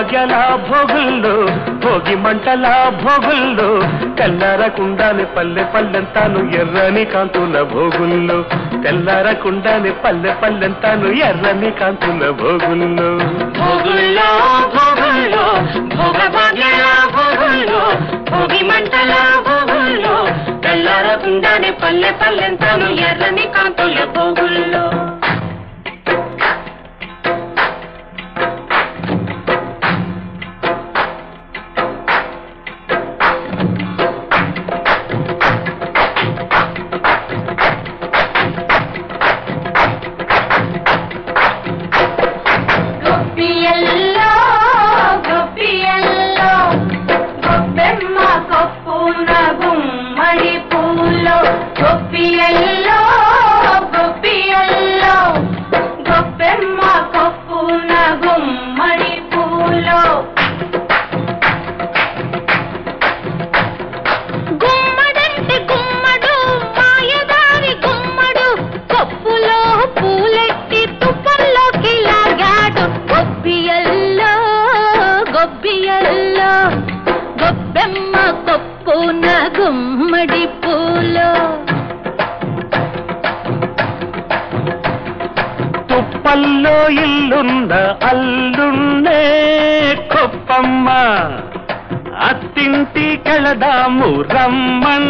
భాగ్యాల భోగుల్లో భోగి మంటల భోగుల్లో తెల్లారకుండానే పల్లె పల్లెంతాను ఎర్రని కాంతుల భోగుల్లో. తెల్లారకుండానే పల్లె పల్లెంతాను ఎర్రని కాంతుల భోగుల్లో. భోగుల్లో భోగుల్లో భోగ భాగ్యాల భోగుల్లో భోగి మంటల భోగుల్లో తెల్లారకుండానే పల్లె పల్లెంతాను ఎర్రని కాంతుల భోగుల్లో. గొప్పియల్లో గొప్పియల్లో గొప్పెమ్మ కొప్పున గుమ్మడి పూలో గొప్పియల్లో గొప్పియల్లో గొబ్బియల్లో గొబ్బెమ్మ కొప్పున గుమ్మడి పూలో. తుప్పల్లో ఇల్లున్న అల్లున్నే కొప్పమ్మ అత్తింటి కళదాము రమ్మన్